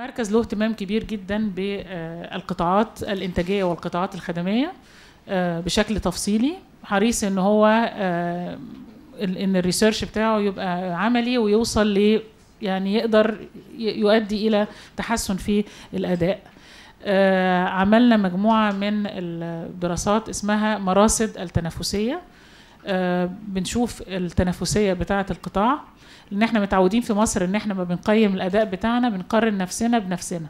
المركز له اهتمام كبير جدا بالقطاعات الإنتاجية والقطاعات الخدمية آه، بشكل تفصيلي. حريص إن هو آه، إن الريسيرش بتاعه يبقى عملي ويوصل ل يعني يقدر يؤدي إلى تحسن في الأداء. آه، عملنا مجموعة من الدراسات اسمها مراصد التنافسيه بنشوف التنافسيه بتاعة القطاع. لأن إحنا متعودين في مصر إن إحنا ما بنقيم الأداء بتاعنا بنقارن نفسنا بنفسنا.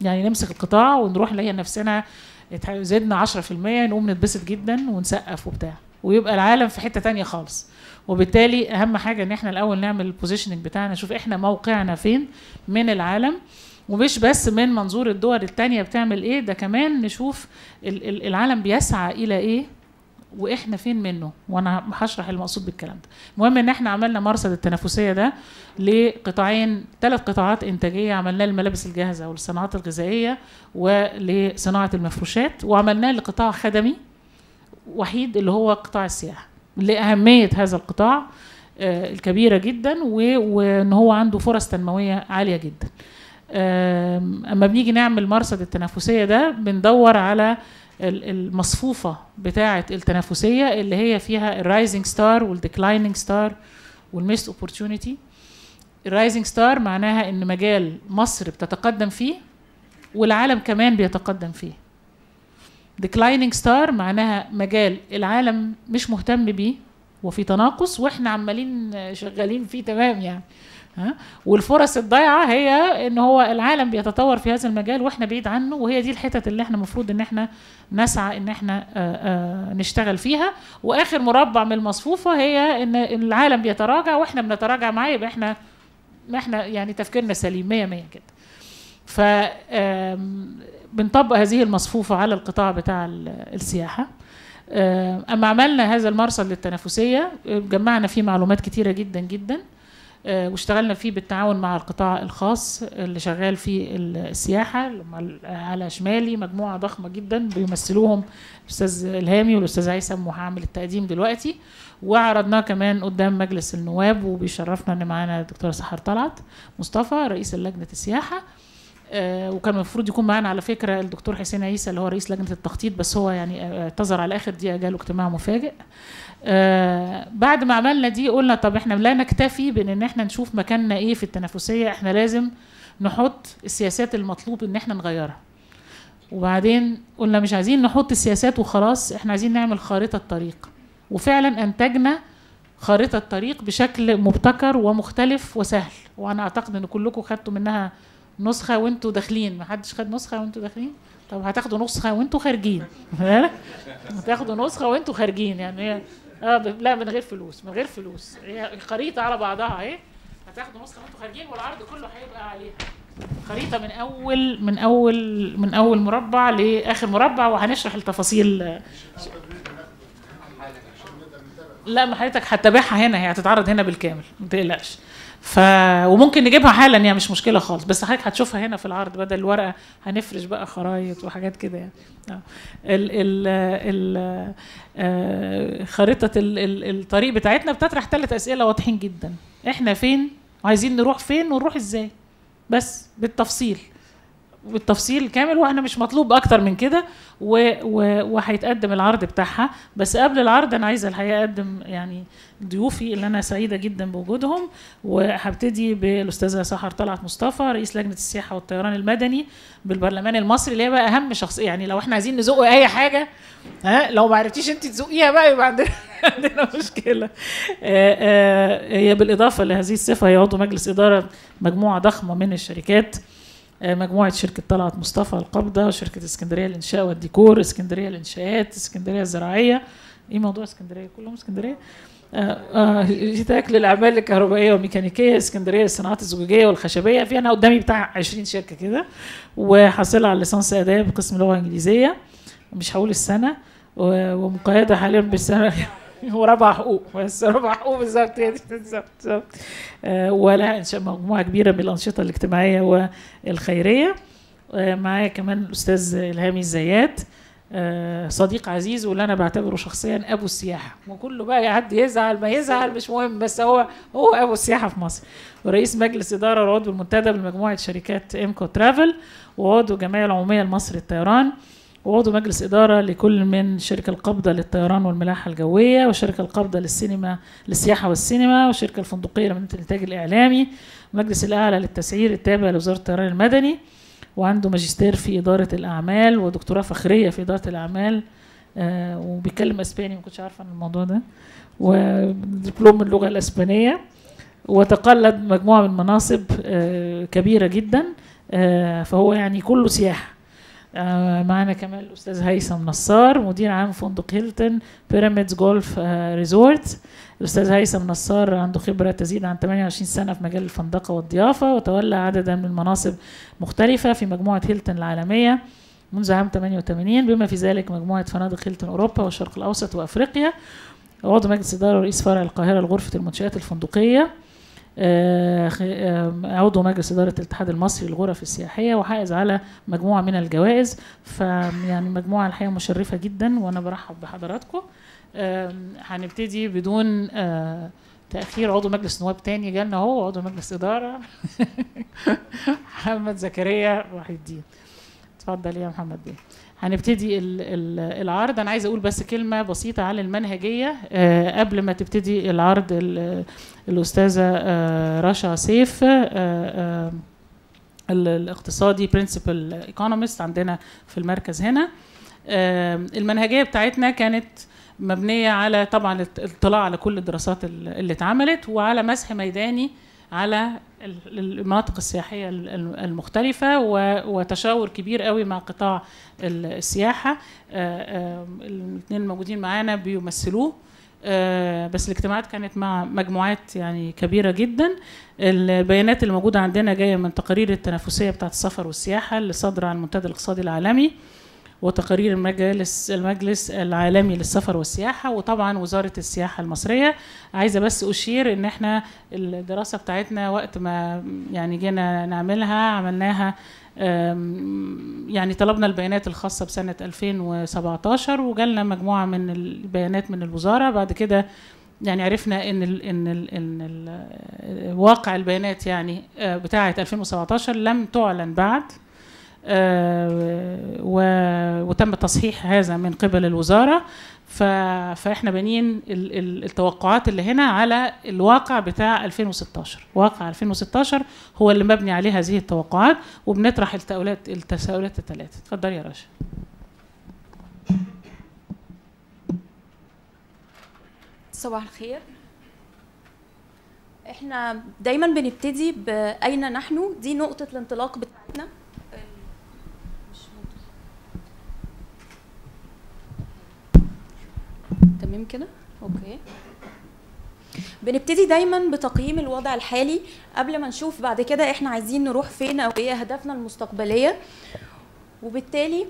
يعني نمسك القطاع ونروح نلاقي نفسنا زدنا 10% نقوم نتبسط جدا ونسقف وبتاع. ويبقى العالم في حتة تانية خالص. وبالتالي أهم حاجة إن إحنا الأول نعمل البوزيشننج بتاعنا نشوف إحنا موقعنا فين من العالم. ومش بس من منظور الدول التانية بتعمل إيه ده كمان نشوف ال- ال- العالم بيسعى إلى إيه؟ وإحنا فين منه؟ وأنا هشرح المقصود بالكلام ده. المهم إن إحنا عملنا مرصد التنافسية ده لقطاعين ثلاث قطاعات إنتاجية عملناه للملابس الجاهزة والصناعات الغذائية ولصناعة المفروشات وعملناه لقطاع خدمي وحيد اللي هو قطاع السياحة لأهمية هذا القطاع آه، الكبيرة جدا وإن هو عنده فرص تنموية عالية جدا. أما بنيجي نعمل مرصد التنافسية ده بندور على المصفوفة بتاعة التنافسية اللي هي فيها الرايزنج ستار والديكلايننج ستار والميست اوبورتيونيتي الرايزنج ستار معناها إن مجال مصر بتتقدم فيه والعالم كمان بيتقدم فيه. declining star معناها مجال العالم مش مهتم بيه وفي تناقص وإحنا عمالين شغالين فيه تمام يعني. والفرص الضايعة هي إن هو العالم بيتطور في هذا المجال وإحنا بعيد عنه وهي دي الحتت اللي إحنا المفروض إن إحنا نسعى إن إحنا آه، آه، نشتغل فيها. وآخر مربع من المصفوفة هي إن العالم بيتراجع وإحنا بنتراجع معاه يبقى إحنا إحنا يعني تفكيرنا سليم 100 100 كده. ف بنطبق هذه المصفوفة على القطاع بتاع ال- السياحة. أما عملنا هذا المرصد للتنافسية آه، جمعنا فيه معلومات كتيرة جدا جدا. واشتغلنا فيه بالتعاون مع القطاع الخاص اللي شغال في السياحة على شمالي مجموعة ضخمة جدا بيمثلوهم الأستاذ الهامي والأستاذ هيثم وهعمل التقديم دلوقتي. وعرضناه كمان قدام مجلس النواب وبيشرفنا إن معانا الدكتوره سحر طلعت مصطفى رئيس لجنه السياحة. آه، وكان المفروض يكون معانا على فكرة الدكتور حسين عيسى اللي هو رئيس لجنة التخطيط بس هو يعني آه، اعتذر على اخر دقيقه جاله اجتماع مفاجئ. آه بعد ما عملنا دي قلنا طب إحنا لا نكتفي بإن إن إحنا نشوف مكاننا إيه في التنافسية إحنا لازم نحط السياسات المطلوب إن إحنا نغيرها. وبعدين قلنا مش عايزين نحط السياسات وخلاص إحنا عايزين نعمل خارطة طريق وفعلا أنتجنا خارطة طريق بشكل مبتكر ومختلف وسهل. وأنا أعتقد إن كلكم خدتوا منها نسخة وانتوا داخلين. ما حدش خد نسخة وانتوا داخلين؟ طب هتاخدوا نسخة وانتوا خارجين. هتاخدوا نسخة وانتوا خارجين. يعني آه لا من غير فلوس من غير فلوس. هي خريطة على بعضها اهي. هتاخدوا نسخة وانتوا خارجين والعرض كله هيبقى عليها. خريطة من اول من اول من أول مربع لآخر مربع وهنشرح التفاصيل. لا ما حضرتك هتتابعها هنا هي هتتعرض هنا بالكامل ما تقلقش. ف وممكن نجيبها حالا يعني مش مشكلة خالص. بس حضرتك هتشوفها هنا في العرض بدل الورقة هنفرش بقى خرايط وحاجات كده يعني. آه. ال ال ال آه، خريطة ال ال الطريق بتاعتنا بتطرح ثلاث أسئلة واضحين جدا. إحنا فين؟ وعايزين نروح فين؟ ونروح إزاي؟ بس بالتفصيل. بالتفصيل كامل وإحنا مش مطلوب أكتر من كده وهيتقدم العرض بتاعها. بس قبل العرض أنا عايزة الحقيقة أقدم يعني ضيوفي اللي أنا سعيدة جدا بوجودهم وهبتدي بالأستاذة سحر طلعت مصطفى رئيس لجنة السياحة والطيران المدني بالبرلمان المصري اللي هي بقى أهم شخصيه يعني لو إحنا عايزين نزق أي حاجة ها لو ما عرفتيش انت تزقيها بقى يبقى عندنا عندنا مشكلة. هي بالإضافة لهذه الصفة هي عضو مجلس إدارة مجموعة ضخمة من الشركات. مجموعة شركة طلعت مصطفى القبضة شركه اسكندرية الإنشاء والديكور اسكندرية الإنشاءات اسكندرية الزراعية. إيه موضوع اسكندرية؟ كلهم اسكندرية. آه، آه، هتاك للاعمال الكهربائية والميكانيكية اسكندرية للصناعات الزجاجية والخشبية. في أنا قدامي بتاع 20 شركة كده وحاصله على ليسانس آداب قسم لغة إنجليزية. مش هقول السنة ومقيدة حاليا بالسنة. ورابعه حقوق بس رابعه حقوق بالظبط بالظبط بالظبط. آه، ولها انشاء مجموعة كبيرة من الأنشطة الاجتماعية والخيرية. آه، معايا كمان الأستاذ الهامي الزيات. آه، صديق عزيز واللي أنا بعتبره شخصيا أبو السياحة. وكله بقى حد يزعل ما يزعل مش مهم بس هو هو أبو السياحة في مصر. ورئيس مجلس إدارة وعضو المنتدب لمجموعة شركات إمكو ترافل وعضو الجمعيه العمومية لمصر الطيران. وعضو مجلس إدارة لكل من شركة القبضة للطيران والملاحة الجوية وشركة القبضة للسينما للسياحة والسينما والشركة الفندقية لمدينة الإنتاج الإعلامي المجلس الأعلى للتسعير التابع لوزارة الطيران المدني وعنده ماجستير في إدارة الأعمال ودكتوراه فخرية في إدارة الأعمال آه وبيتكلم أسباني ما كنتش عارفة عن الموضوع ده ودبلوم من اللغة الأسبانية وتقلد مجموعة من مناصب آه كبيرة جدا آه فهو يعني كله سياحة. آه معنا كمان الأستاذ هيثم نصار مدير عام فندق Hilton Pyramids Golf آه Resort. الأستاذ هيثم نصار عنده خبرة تزيد عن 28 سنة في مجال الفندقة والضيافة وتولى عددا من المناصب مختلفة في مجموعة هيلتون العالمية منذ عام 88 بما في ذلك مجموعة فنادق هيلتون أوروبا والشرق الأوسط وأفريقيا. عضو مجلس إدارة ورئيس فرع القاهرة لغرفة المنشآت الفندقية. عضو مجلس إدارة الاتحاد المصري للغرف السياحية وحائز على مجموعة من الجوائز. فيعني مجموعة الحقيقة مشرفة جدا وأنا برحب بحضراتكم. هنبتدي بدون تأخير. عضو مجلس نواب تاني جالنا هو عضو مجلس إدارة. محمد زكريا وحيد الدين. اتفضل يا محمد. بيه هنبتدي ال ال العرض. أنا عايزه أقول بس كلمة بسيطة على المنهجية. أه قبل ما تبتدي العرض الأستاذة أه رشا سيف أه الاقتصادي برنسبل ايكونومست عندنا في المركز هنا. المنهجية بتاعتنا كانت مبنية على طبعا الاطلاع على كل الدراسات اللي اتعملت وعلى مسح ميداني على المناطق السياحية المختلفة وتشاور كبير قوي مع قطاع السياحة. الاثنين الموجودين معانا بيمثلوه. بس الاجتماعات كانت مع مجموعات يعني كبيرة جدا. البيانات اللي موجودة عندنا جاية من تقارير التنافسية بتاعة السفر والسياحة اللي صادره عن المنتدى الاقتصادي العالمي. وتقارير المجلس المجلس العالمي للسفر والسياحة وطبعا وزارة السياحة المصرية. عايزة بس أشير إن إحنا الدراسة بتاعتنا وقت ما يعني جينا نعملها عملناها يعني طلبنا البيانات الخاصة بسنة 2017 وجالنا مجموعة من البيانات من الوزارة. بعد كده يعني عرفنا إن ال إن ال إن ال واقع البيانات يعني بتاعة 2017 لم تعلن بعد. آه وتم تصحيح هذا من قبل الوزارة. فإحنا بانيين التوقعات اللي هنا على الواقع بتاع 2016 واقع 2016 هو اللي مبني عليه هذه التوقعات وبنطرح التساؤلات التساؤلات الثلاثة. اتفضلي يا رشا. صباح الخير. إحنا دايما بنبتدي بأين نحن؟ دي نقطة الانطلاق بتاعتنا. تمام كده؟ أوكي. بنبتدي دايما بتقييم الوضع الحالي قبل ما نشوف بعد كده إحنا عايزين نروح فين أو إيه أهدافنا المستقبلية. وبالتالي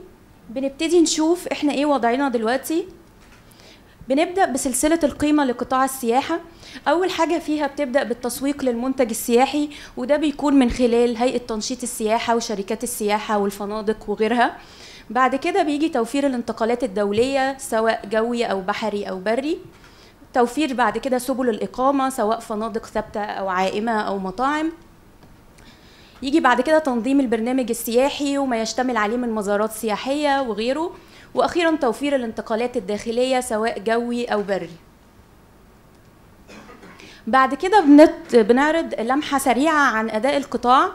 بنبتدي نشوف إحنا إيه وضعنا دلوقتي. بنبدأ بسلسلة القيمة لقطاع السياحة. أول حاجة فيها بتبدأ بالتسويق للمنتج السياحي وده بيكون من خلال هيئة تنشيط السياحة وشركات السياحة والفنادق وغيرها. بعد كده بيجي توفير الانتقالات الدولية سواء جوي أو بحري أو بري. توفير بعد كده سبل الإقامة سواء فنادق ثابتة أو عائمة أو مطاعم. يجي بعد كده تنظيم البرنامج السياحي وما يشتمل عليه من مزارات سياحية وغيره. وأخيرا توفير الانتقالات الداخلية سواء جوي أو بري. بعد كده بنت بنعرض لمحة سريعة عن أداء القطاع.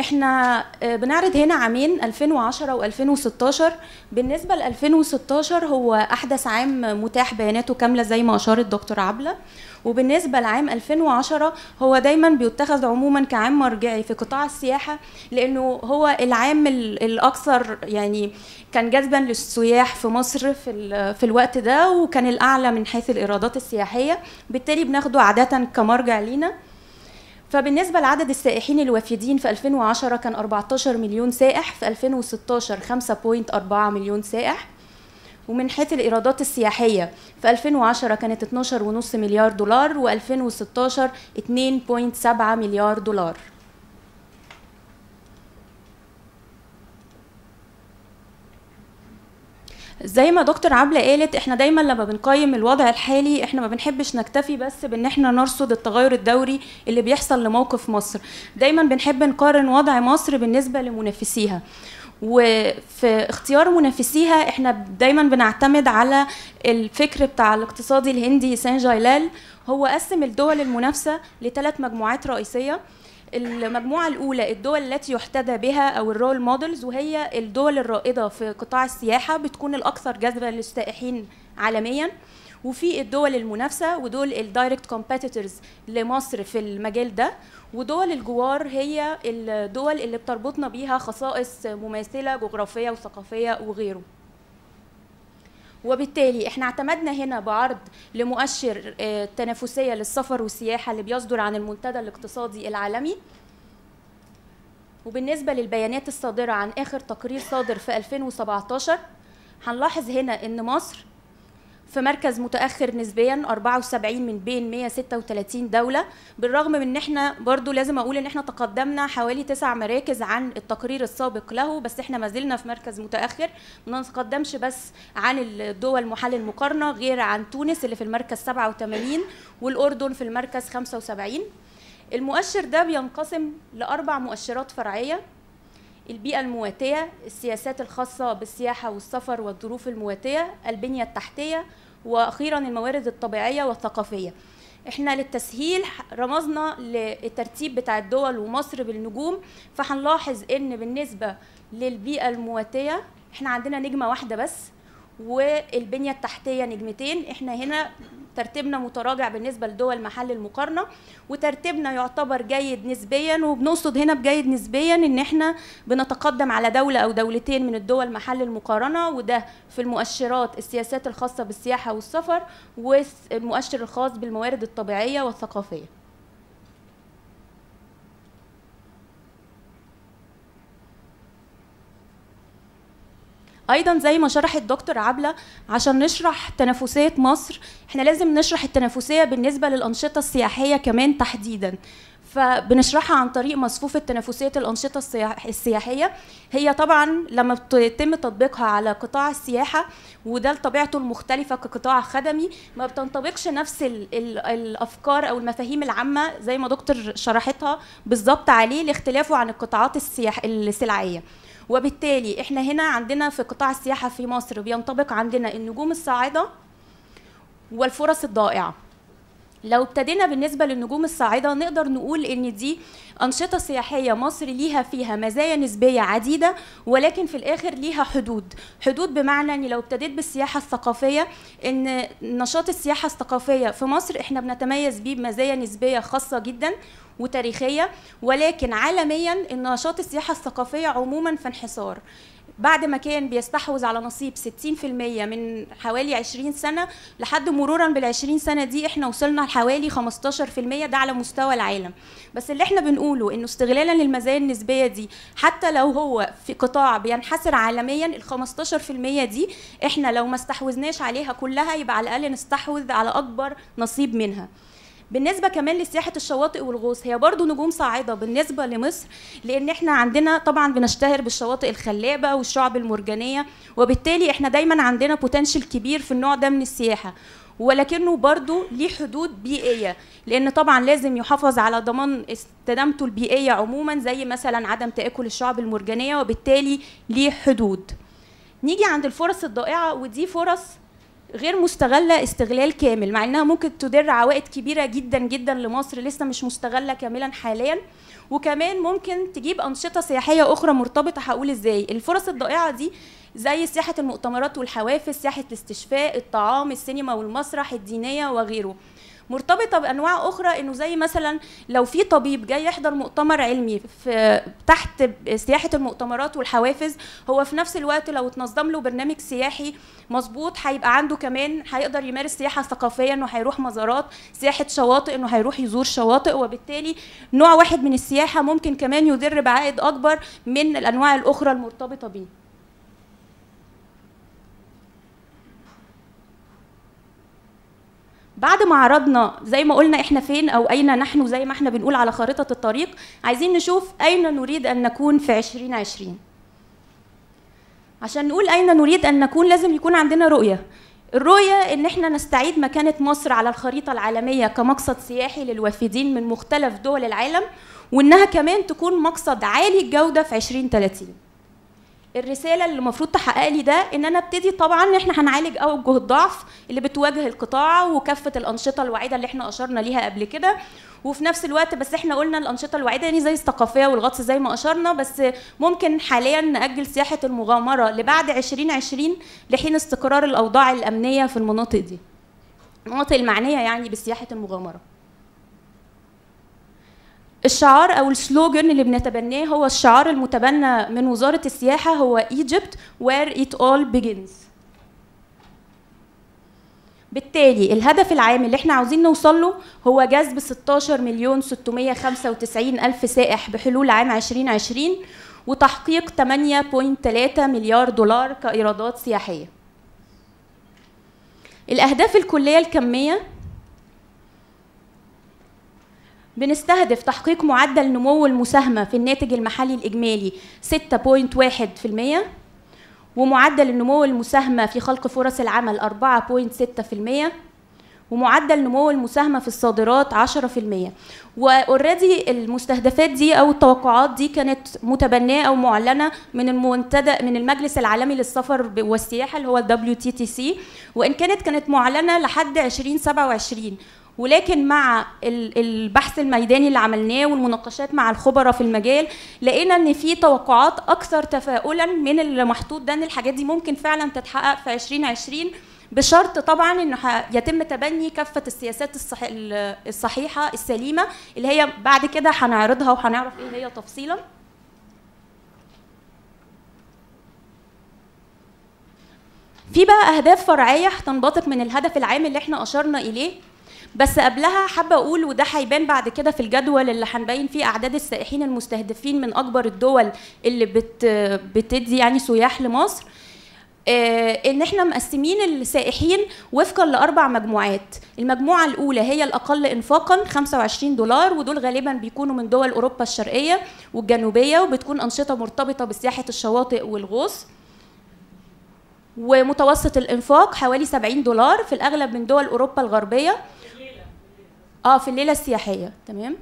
إحنا بنعرض هنا عامين 2010 و2016 بالنسبة ل 2016 هو أحدث عام متاح بياناته كاملة زي ما أشارت دكتور عبلة. وبالنسبة لعام 2010 هو دايما بيتخذ عموما كعام مرجعي في قطاع السياحة لأنه هو العام الأكثر يعني كان جذبا للسياح في مصر في, في الوقت ده وكان الأعلى من حيث الإيرادات السياحية. بالتالي بناخده عادة كمرجع لينا. فبالنسبة لعدد السائحين الوافدين في 2010 كان 14 مليون سائح في 2016 5.4 مليون سائح. ومن حيث الإيرادات السياحية في 2010 كانت 12.5 مليار دولار و2016 2.7 مليار دولار. زي ما دكتور عبلة قالت إحنا دايما لما بنقيم الوضع الحالي إحنا ما بنحبش نكتفي بس بإن إحنا نرصد التغير الدوري اللي بيحصل لموقف مصر. دايما بنحب نقارن وضع مصر بالنسبة لمنافسيها. وفي اختيار منافسيها إحنا دايما بنعتمد على الفكر بتاع الاقتصادي الهندي سانجايا لال هو قسم الدول المنافسة لثلاث مجموعات رئيسية. المجموعة الأولى الدول التي يحتذى بها أو ال role models وهي الدول الرائدة في قطاع السياحة بتكون الأكثر جذبا للسائحين عالميا. وفي الدول المنافسة ودول ال direct competitors لمصر في المجال ده. ودول الجوار هي الدول اللي بتربطنا بيها خصائص مماثلة جغرافية وثقافية وغيره. وبالتالي إحنا اعتمدنا هنا بعرض لمؤشر آه، تنافسية للسفر والسياحة اللي بيصدر عن المنتدى الاقتصادي العالمي. وبالنسبة للبيانات الصادرة عن آخر تقرير صادر في 2017 هنلاحظ هنا إن مصر في مركز متأخر نسبيا 74 من بين 136 دولة. بالرغم من إن إحنا برضو لازم أقول إن إحنا تقدمنا حوالي تسع مراكز عن التقرير السابق له بس إحنا ما زلنا في مركز متأخر. ما نتقدمش بس عن الدول محل المقارنة غير عن تونس اللي في المركز 87 والأردن في المركز 75 المؤشر ده بينقسم لأربع مؤشرات فرعية. البيئة المواتية، السياسات الخاصة بالسياحة والسفر والظروف المواتية، البنية التحتية، وأخيرا الموارد الطبيعية والثقافية. إحنا للتسهيل رمزنا للترتيب بتاع الدول ومصر بالنجوم فهنلاحظ إن بالنسبة للبيئة المواتية إحنا عندنا نجمة واحدة بس والبنية التحتية نجمتين إحنا هنا ترتيبنا متراجع بالنسبة لدول محل المقارنة وترتيبنا يعتبر جيد نسبيا وبنقصد هنا بجيد نسبيا إن إحنا بنتقدم على دولة أو دولتين من الدول محل المقارنة وده في المؤشرات السياسات الخاصة بالسياحة والسفر والمؤشر الخاص بالموارد الطبيعية والثقافية. أيضا زي ما شرح الدكتور عبلة عشان نشرح تنافسية مصر إحنا لازم نشرح التنافسية بالنسبة للأنشطة السياحية كمان تحديدا. فبنشرحها عن طريق مصفوفة تنافسية الأنشطة السياح- السياحية. هي طبعا لما بيتم تطبيقها على قطاع السياحة وده لطبيعته المختلفة كقطاع خدمي ما بتنطبقش نفس ال ال الأفكار أو المفاهيم العامة زي ما دكتور شرحتها بالظبط عليه لاختلافه عن القطاعات السياح السلعية. وبالتالي إحنا هنا عندنا في قطاع السياحة في مصر بينطبق عندنا النجوم الصاعدة والفرص الضائعة. لو ابتدينا بالنسبة للنجوم الصاعدة نقدر نقول إن دي أنشطة سياحية مصر ليها فيها مزايا نسبية عديدة ولكن في الآخر ليها حدود. حدود بمعنى إن لو ابتديت بالسياحة الثقافية إن نشاط السياحة الثقافية في مصر إحنا بنتميز بيه بمزايا نسبية خاصة جدا وتاريخية ولكن عالميا النشاط السياحة الثقافية عموما في انحسار بعد ما كان بيستحوذ على نصيب 60% من حوالي 20 سنة لحد مرورا بال 20 سنة دي إحنا وصلنا لحوالي 15% ده على مستوى العالم. بس اللي إحنا بنقوله إنه استغلالا للمزايا النسبية دي حتى لو هو في قطاع بينحسر عالميا ال 15% دي إحنا لو ما استحوذناش عليها كلها يبقى على الأقل نستحوذ على أكبر نصيب منها. بالنسبة كمان لسياحة الشواطئ والغوص هي برضو نجوم صاعدة بالنسبة لمصر لأن إحنا عندنا طبعا بنشتهر بالشواطئ الخلابة والشعب المرجانية وبالتالي إحنا دايما عندنا بوتنشال كبير في النوع ده من السياحة. ولكنه برضو ليه حدود بيئية لأن طبعا لازم يحافظ على ضمان استدامته البيئية عموما زي مثلا عدم تآكل الشعب المرجانية وبالتالي ليه حدود. نيجي عند الفرص الضائعة ودي فرص غير مستغلة استغلال كامل مع إنها ممكن تدر عوائد كبيرة جدا جدا لمصر لسه مش مستغلة كاملا حاليا. وكمان ممكن تجيب أنشطة سياحية أخرى مرتبطة هقول إزاي؟ الفرص الضائعة دي زي سياحة المؤتمرات والحوافز سياحة الاستشفاء الطعام السينما والمسرح الدينية وغيره. مرتبطة بأنواع أخرى إنه زي مثلا لو في طبيب جاي يحضر مؤتمر علمي في تحت سياحة المؤتمرات والحوافز هو في نفس الوقت لو اتنظم له برنامج سياحي مظبوط هيبقى عنده كمان هيقدر يمارس سياحة ثقافية إنه هيروح مزارات سياحة شواطئ إنه هيروح يزور شواطئ وبالتالي نوع واحد من السياحة ممكن كمان يدر بعائد أكبر من الأنواع الأخرى المرتبطة بيه. بعد ما عرضنا زي ما قلنا إحنا فين أو أين نحن زي ما إحنا بنقول على خارطة الطريق عايزين نشوف أين نريد أن نكون في 2020 عشان نقول أين نريد أن نكون لازم يكون عندنا رؤية. الرؤية إن إحنا نستعيد مكانة مصر على الخريطة العالمية كمقصد سياحي للوافدين من مختلف دول العالم وإنها كمان تكون مقصد عالي الجودة في 2030 الرسالة اللي المفروض تحقق لي ده إن أنا أبتدي طبعا إن إحنا هنعالج أوجه الضعف اللي بتواجه القطاع وكافة الأنشطة الوعيدة اللي إحنا أشرنا ليها قبل كده. وفي نفس الوقت بس إحنا قلنا الأنشطة الوعيدة يعني زي الثقافية والغطس زي ما أشرنا بس ممكن حاليا نأجل سياحة المغامرة لبعد 2020 لحين استقرار الأوضاع الأمنية في المناطق دي المناطق المعنية يعني بسياحة المغامرة. الشعار أو السلوجن اللي بنتبناه هو الشعار المتبنى من وزارة السياحة هو Egypt where it all begins. بالتالي الهدف العام اللي إحنا عاوزين نوصل له هو جذب 16 مليون 695 ألف سائح بحلول عام 2020 وتحقيق 8.3 مليار دولار كإيرادات سياحية. الأهداف الكلية الكمية بنستهدف تحقيق معدل نمو المساهمة في الناتج المحلي الإجمالي 6.1% ومعدل النمو المساهمة في خلق فرص العمل 4.6% ومعدل نمو المساهمة في الصادرات 10% واوريدي المستهدفات دي أو التوقعات دي كانت متبناه أو معلنة من المنتدى من المجلس العالمي للسفر والسياحة اللي هو ال WTTC وإن كانت كانت معلنة لحد 2027 ولكن مع البحث الميداني اللي عملناه والمناقشات مع الخبراء في المجال لقينا إن في توقعات أكثر تفاؤلا من اللي محطوط ده إن الحاجات دي ممكن فعلا تتحقق في 2020 بشرط طبعا انه يتم تبني كافة السياسات الصح... الصحيحة السليمة اللي هي بعد كده هنعرضها وهنعرف إيه هي تفصيلا. في بقى أهداف فرعية هتنبثق من الهدف العام اللي إحنا أشرنا إليه بس قبلها حابة أقول وده هيبان بعد كده في الجدول اللي هنبين فيه أعداد السائحين المستهدفين من أكبر الدول اللي بت بتدي يعني سياح لمصر آه إن إحنا مقسمين السائحين وفقا لأربع مجموعات. المجموعة الأولى هي الأقل انفاقا 25 دولار ودول غالبا بيكونوا من دول أوروبا الشرقية والجنوبية وبتكون أنشطة مرتبطة بسياحة الشواطئ والغوص. ومتوسط الإنفاق حوالي 70 دولار في الأغلب من دول أوروبا الغربية. آه في الليلة السياحية تمام؟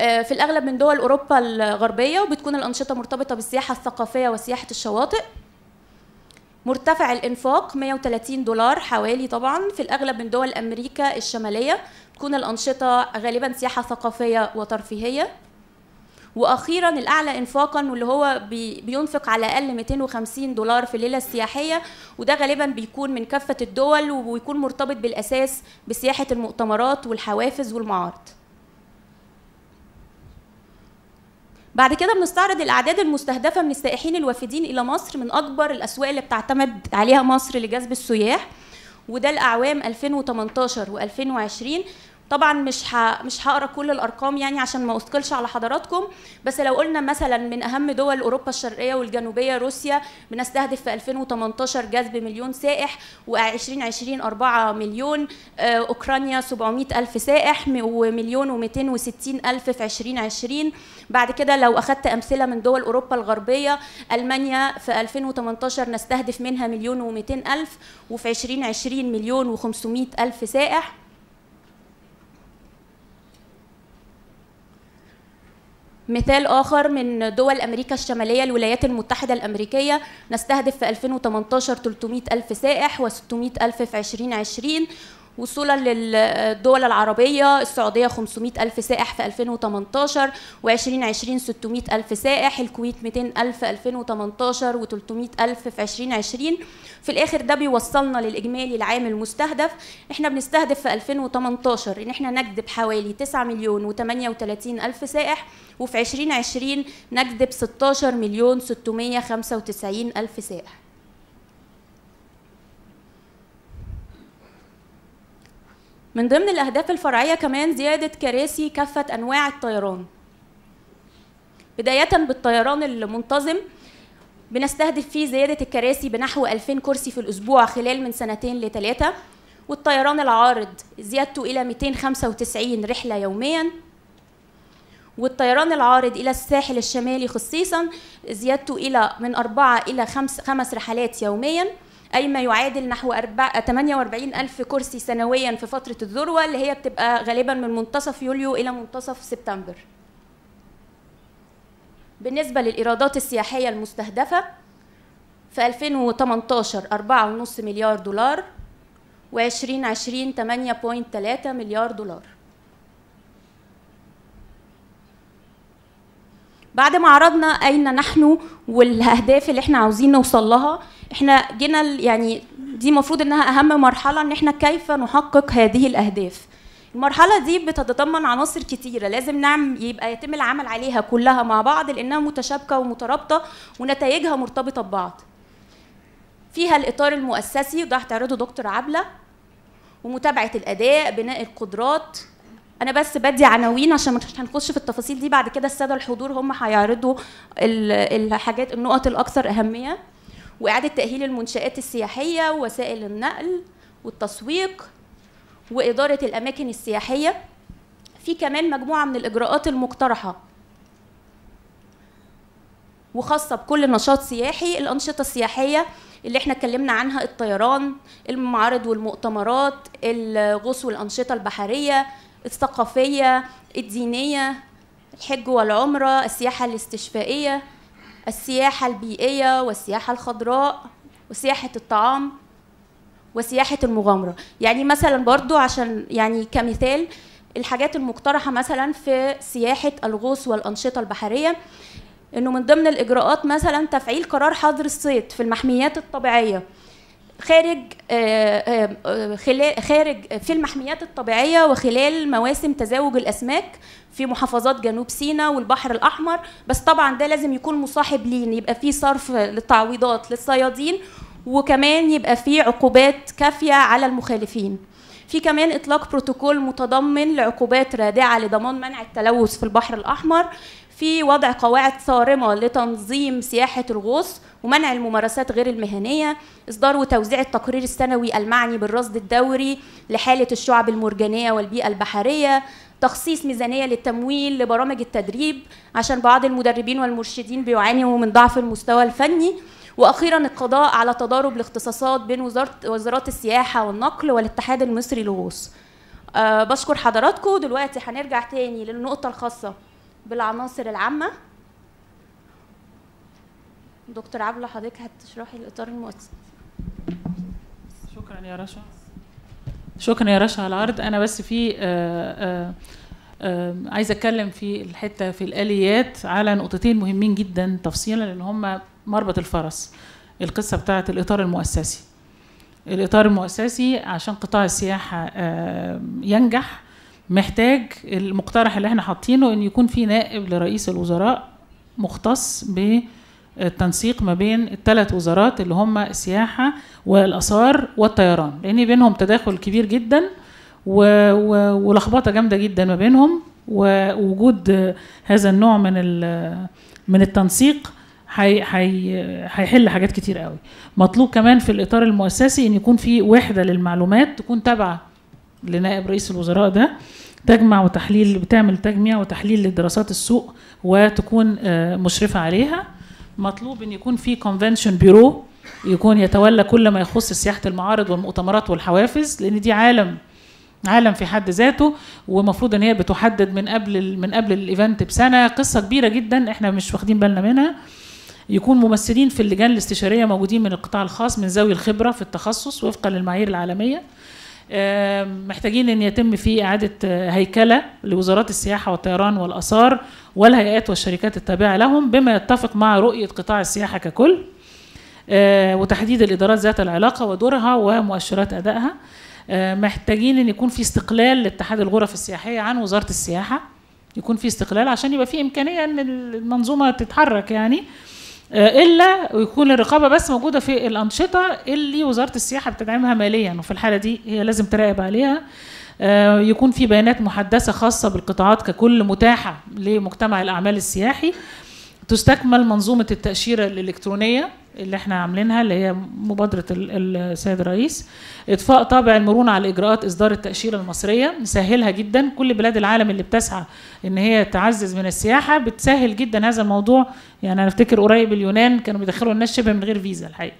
آه في الأغلب من دول أوروبا الغربية وبتكون الأنشطة مرتبطة بالسياحة الثقافية وسياحة الشواطئ. مرتفع الإنفاق 130 دولار حوالي طبعا. في الأغلب من دول أمريكا الشمالية تكون الأنشطة غالبا سياحة ثقافية وترفيهية. وأخيرا الأعلى انفاقا واللي هو بي بينفق على الأقل 250 دولار في الليلة السياحية وده غالبا بيكون من كافة الدول وبيكون مرتبط بالأساس بسياحة المؤتمرات والحوافز والمعارض. بعد كده بنستعرض الأعداد المستهدفة من السائحين الوافدين إلى مصر من أكبر الأسواق اللي بتعتمد عليها مصر لجذب السياح وده الأعوام 2018 و2020 طبعا مش ه... مش هقرأ كل الأرقام يعني عشان ما أثقلش على حضراتكم بس لو قلنا مثلا من أهم دول أوروبا الشرقية والجنوبية روسيا بنستهدف في 2018 جذب مليون سائح و2020 4 مليون آه أوكرانيا 700 ألف سائح ومليون و260 ألف في 2020 بعد كده لو اخذت أمثلة من دول أوروبا الغربية ألمانيا في 2018 نستهدف منها مليون و200 ألف وفي 2020 مليون و500 ألف سائح. مثال آخر من دول أمريكا الشمالية الولايات المتحدة الأمريكية. نستهدف في 2018 300 ألف سائح و600 ألف في 2020 وصولا للدول العربية السعودية 500 ألف سائح في 2018 و2020 600 ألف سائح الكويت 200 ألف في 2018 و300 ألف في 2020 في الآخر ده بيوصلنا للإجمالي العام المستهدف. إحنا بنستهدف في 2018 إن إحنا نجذب حوالي 9 مليون و38 ألف سائح وفي 2020 نجذب 16 مليون 695 ألف سائح. من ضمن الأهداف الفرعية كمان زيادة كراسي كافة أنواع الطيران. بداية بالطيران المنتظم بنستهدف فيه زيادة الكراسي بنحو 2000 كرسي في الأسبوع خلال من سنتين لثلاثة والطيران العارض زيادته إلى 295 رحلة يوميا. والطيران العارض إلى الساحل الشمالي خصيصا زيادته إلى من أربعة إلى خمس, خمس رحلات يوميا. أي ما يعادل نحو 48 ألف كرسي سنويا في فترة الذروة اللي هي بتبقى غالبا من منتصف يوليو إلى منتصف سبتمبر. بالنسبة للإيرادات السياحية المستهدفة في 2018 4.5 مليار دولار و2020 8.3 مليار دولار. بعد ما عرضنا أين نحن والأهداف اللي إحنا عاوزين نوصل لها إحنا جينا يعني دي المفروض إنها أهم مرحلة إن إحنا كيف نحقق هذه الأهداف المرحلة دي بتتضمن عناصر كتيرة لازم نعمل يبقى يتم العمل عليها كلها مع بعض لأنها متشابكة ومترابطة ونتائجها مرتبطة ببعض. فيها الإطار المؤسسي وده هتعرضه دكتور عبلة ومتابعة الأداء بناء القدرات أنا بس بدي عناوين عشان مش هنخش في التفاصيل دي. بعد كده السادة الحضور هم هيعرضوا الحاجات النقط الأكثر أهمية وإعادة تأهيل المنشآت السياحية ووسائل النقل والتسويق وإدارة الأماكن السياحية. في كمان مجموعة من الإجراءات المقترحة وخاصة بكل نشاط سياحي الأنشطة السياحية اللي إحنا اتكلمنا عنها الطيران المعارض والمؤتمرات الغوص والأنشطة البحرية الثقافية الدينية الحج والعمرة السياحة الاستشفائية السياحة البيئية والسياحة الخضراء وسياحة الطعام وسياحة المغامرة. يعني مثلا برضو عشان يعني كمثال الحاجات المقترحة مثلا في سياحة الغوص والأنشطة البحرية إنه من ضمن الإجراءات مثلا تفعيل قرار حظر الصيد في المحميات الطبيعية. خارج خلال خارج في المحميات الطبيعية وخلال مواسم تزاوج الأسماك في محافظات جنوب سيناء والبحر الأحمر. بس طبعا ده لازم يكون مصاحب لين يبقى فيه صرف للتعويضات للصيادين وكمان يبقى فيه عقوبات كافية على المخالفين. في كمان إطلاق بروتوكول متضمن لعقوبات رادعة لضمان منع التلوث في البحر الأحمر. في وضع قواعد صارمة لتنظيم سياحة الغوص ومنع الممارسات غير المهنية إصدار وتوزيع التقرير السنوي المعني بالرصد الدوري لحالة الشعب المرجانية والبيئة البحرية تخصيص ميزانية للتمويل لبرامج التدريب عشان بعض المدربين والمرشدين بيعانوا من ضعف المستوى الفني وأخيرا القضاء على تضارب الاختصاصات بين وزاره وزارات السياحة والنقل والاتحاد المصري للغوص. أه بشكر حضراتكم دلوقتي هنرجع تاني للنقطة الخاصة. بالعناصر العامة. دكتور عبلة حضرتك هتشرحي الإطار المؤسسي. شكرا يا رشا. شكرا يا رشا على العرض. أنا بس في آآ آآ عايزة أتكلم في الحتة في الآليات على نقطتين مهمين جدا تفصيلا لأن هم مربط الفرس. القصة بتاعة الإطار المؤسسي. الإطار المؤسسي عشان قطاع السياحة ينجح محتاج المقترح اللي إحنا حاطينه إن يكون في نائب لرئيس الوزراء مختص بالتنسيق ما بين الثلاث وزارات اللي هم السياحة والآثار والطيران لأن بينهم تداخل كبير جدا ولخبطة جامدة جدا ما بينهم ووجود هذا النوع من من التنسيق هيحل حاجات كتير قوي. مطلوب كمان في الإطار المؤسسي إن يكون في وحدة للمعلومات تكون تابعة لنائب رئيس الوزراء ده تجمع وتحليل بتعمل تجميع وتحليل لدراسات السوق وتكون مشرفة عليها. مطلوب إن يكون في convention bureau يكون يتولى كل ما يخص سياحة المعارض والمؤتمرات والحوافز لأن دي عالم عالم في حد ذاته ومفروض إن هي بتحدد من قبل من قبل ال event بسنة. قصة كبيرة جدا إحنا مش واخدين بالنا منها. يكون ممثلين في اللجان الاستشارية موجودين من القطاع الخاص من ذوي الخبرة في التخصص وفقا للمعايير العالمية. محتاجين إن يتم في إعادة هيكلة لوزارات السياحة والطيران والآثار والهيئات والشركات التابعة لهم بما يتفق مع رؤية قطاع السياحة ككل وتحديد الإدارات ذات العلاقة ودورها ومؤشرات أدائها. محتاجين إن يكون في استقلال لاتحاد الغرف السياحية عن وزارة السياحة يكون في استقلال عشان يبقى في إمكانية إن المنظومة تتحرك يعني. إلا ويكون الرقابة بس موجودة في الأنشطة اللي وزارة السياحة بتدعمها ماليا. وفي الحالة دي هي لازم تراقب عليها. يكون في بيانات محدثة خاصة بالقطاعات ككل متاحة لمجتمع الأعمال السياحي. تستكمل منظومة التأشيرة الإلكترونية. اللي إحنا عاملينها اللي هي مبادرة ال- السيد الرئيس. إطفاء طابع المرونة على إجراءات إصدار التأشيرة المصرية. نسهلها جدا. كل بلاد العالم اللي بتسعى إن هي تعزز من السياحة بتسهل جدا هذا الموضوع. يعني أنا أفتكر قريب اليونان كانوا بيدخلوا الناس شبه من غير فيزا الحقيقة.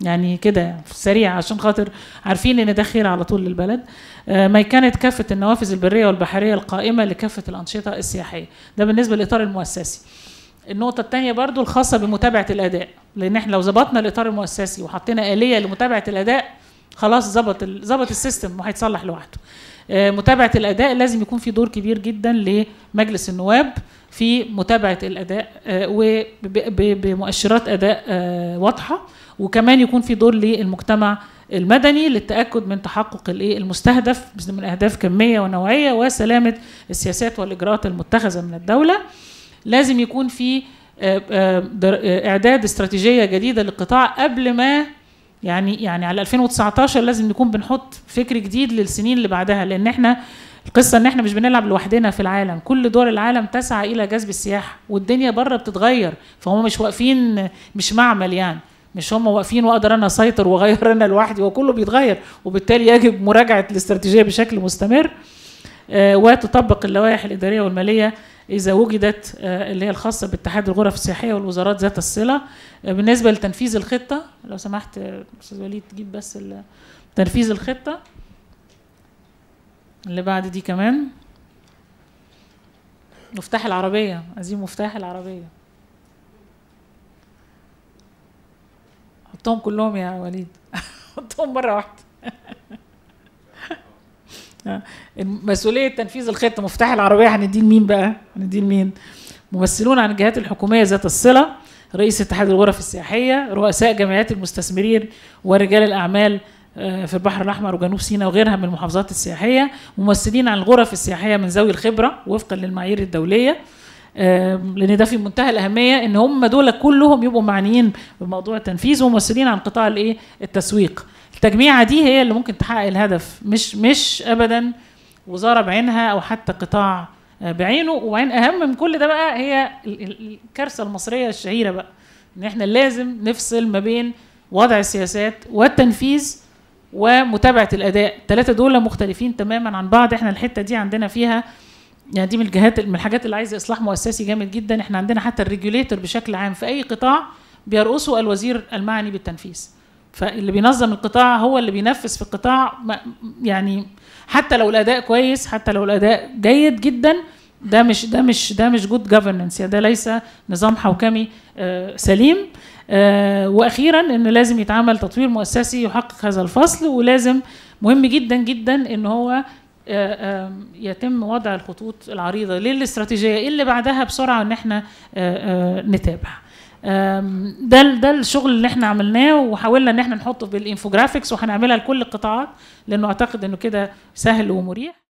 يعني كده سريع عشان خاطر عارفين إن ده خير على طول للبلد. آه، ميكنه كافة النوافذ البرية والبحرية القائمة لكافة الأنشطة السياحية. ده بالنسبة للاطار المؤسسي. النقطة الثانية برضو الخاصة بمتابعة الأداء لأن إحنا لو ظبطنا الإطار المؤسسي وحطينا آلية لمتابعة الأداء خلاص ظبط ظبط السيستم وهيتصلح لوحده. آه، متابعة الأداء لازم يكون في دور كبير جدا لمجلس النواب في متابعة الأداء وبمؤشرات أداء آه، واضحة وكمان يكون في دور للمجتمع المدني للتأكد من تحقق الإيه المستهدف من أهداف كمية ونوعية وسلامة السياسات والإجراءات المتخذة من الدولة. لازم يكون في آه، آه، آه، إعداد استراتيجية جديدة للقطاع قبل ما يعني يعني على 2019 لازم نكون بنحط فكر جديد للسنين اللي بعدها لأن إحنا القصة إن إحنا مش بنلعب لوحدنا في العالم. كل دول العالم تسعى إلى جذب السياحة والدنيا بره بتتغير فهم مش واقفين مش معمل يعني. مش هم واقفين وأقدر أنا أسيطر وأغير أنا لوحدي وكله بيتغير وبالتالي يجب مراجعة الاستراتيجية بشكل مستمر. وتطبق اللوائح الإدارية والمالية إذا وجدت آه، اللي هي الخاصة باتحاد الغرف السياحية والوزارات ذات الصلة. آه، بالنسبة لتنفيذ الخطة لو سمحت آه، أستاذ وليد تجيب بس تنفيذ الخطة اللي بعد دي كمان. مفتاح العربية عايزين مفتاح العربية. حطهم كلهم يا وليد. حطهم مرة واحدة. آه. مسؤولية تنفيذ الخطة مفتاح العربية هنديه لمين بقى؟ هنديه لمين؟ ممثلون عن الجهات الحكومية ذات الصلة رئيس اتحاد الغرف السياحية رؤساء جمعيات المستثمرين ورجال الأعمال آه، في البحر الأحمر وجنوب سيناء وغيرها من المحافظات السياحية ممثلين عن الغرف السياحية من ذوي الخبرة وفقا للمعايير الدولية لأن ده في منتهى الأهمية إن هم دول كلهم يبقوا معنيين بموضوع التنفيذ وممثلين عن قطاع الإيه التسويق التجميعة دي هي اللي ممكن تحقق الهدف. مش مش ابدا وزاره بعينها أو حتى قطاع آه، بعينه. وبعدين أهم من كل ده بقى هي ال- ال- الكارثة المصرية الشهيرة بقى إن إحنا لازم نفصل ما بين وضع السياسات والتنفيذ ومتابعة الأداء. الثلاثه دول مختلفين تماما عن بعض. إحنا الحتة دي عندنا فيها يعني دي من الجهات من الحاجات اللي عايزة إصلاح مؤسسي جامد جدا. إحنا عندنا حتى الريجوليتور بشكل عام في أي قطاع بيرقصه الوزير المعني بالتنفيذ. فاللي بينظم القطاع هو اللي بينفذ في القطاع يعني حتى لو الأداء كويس حتى لو الأداء جيد جدا ده مش ده مش ده مش good governance يعني ده ليس نظام حوكمي آه، سليم. آه، وأخيرا إن لازم يتعمل تطوير مؤسسي يحقق هذا الفصل ولازم مهم جدا جدا إن هو آه، يتم وضع الخطوط العريضة للاستراتيجية اللي بعدها بسرعة ان إحنا نتابع. ده ده الشغل اللي إحنا عملناه وحاولنا ان إحنا نحطه بال infographics وهنعملها لكل القطاعات لأنه أعتقد إنه كده سهل ومريح.